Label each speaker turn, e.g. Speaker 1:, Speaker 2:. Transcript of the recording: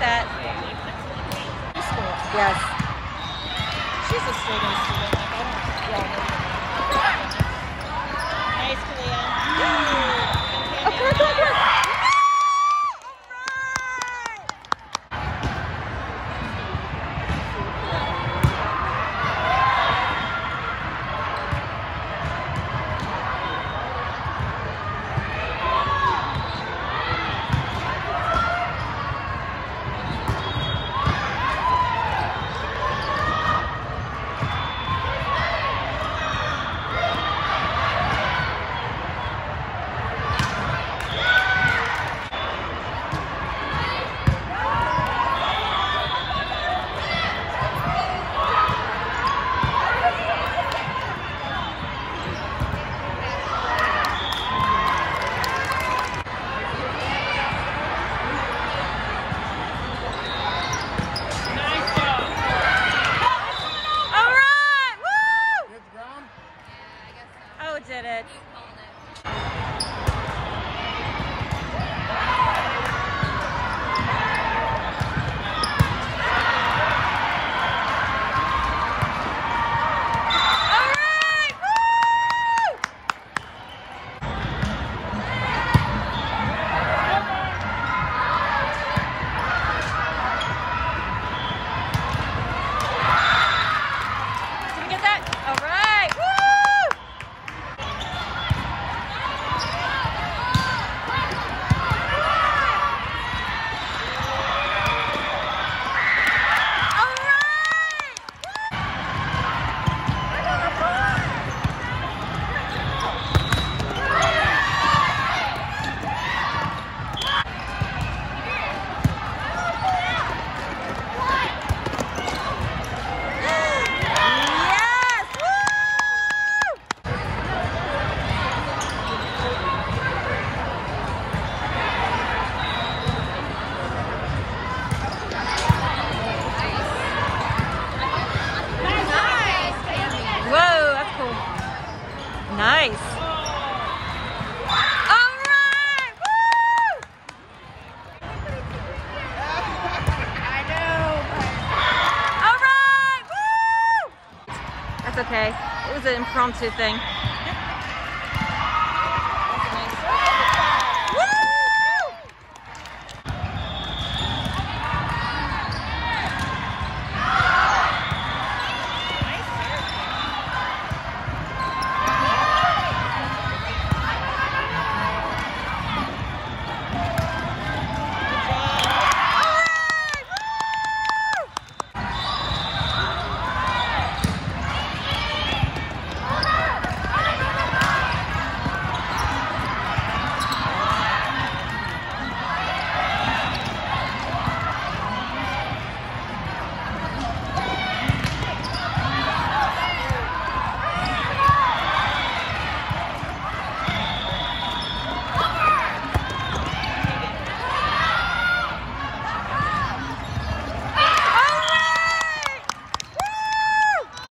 Speaker 1: that. Yes. She's a student. Oh, yeah. did it. okay. It was an impromptu thing.